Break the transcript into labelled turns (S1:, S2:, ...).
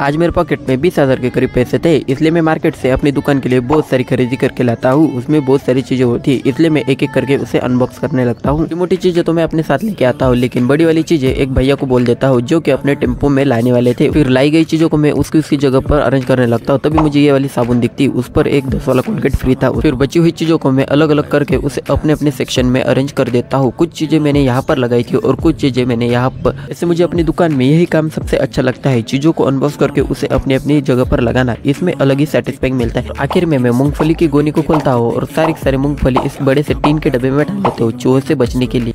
S1: आज मेरे पॉकेट में बीस हज़ार के करीब पैसे थे, इसलिए मैं मार्केट से अपनी दुकान के लिए बहुत सारी खरीदी करके लाता हूँ। उसमें बहुत सारी चीज़ें होती है, इसलिए मैं एक एक करके उसे अनबॉक्स करने लगता हूँ। छोटी मोटी चीज़ें तो मैं अपने साथ लेके आता हूँ, लेकिन बड़ी वाली चीज़ें एक भैया को बोल देता हूँ, जो कि अपने टेंपो में लाने वाले थे। फिर लाई गई चीज़ों को मैं उसकी उसकी जगह पर अरेंज करने लगता हूँ, तभी मुझे ये वाली साबुन दिखती। उस पर एक दस वाला कोलगेट फ्री था। फिर बची हुई चीज़ों को मैं अलग अलग करके उसे अपने अपने सेक्शन में अरेंज कर देता हूँ। कुछ चीज़ें मैंने यहाँ पर लगाई थी और कुछ चीज़ें मैंने यहाँ पर। ऐसे मुझे अपनी दुकान में यही काम सबसे अच्छा लगता है, चीज़ों को अनबॉक्स करके उसे अपनी अपनी जगह पर लगाना, इसमें अलग ही सेटिस्फाइंग मिलता है। आखिर में मैं मूंगफली की गोनी को खोलता हूँ और सारी सारी मूंगफली इस बड़े से टीन के डब्बे में डाल देते हूँ, चूहे से बचने के लिए।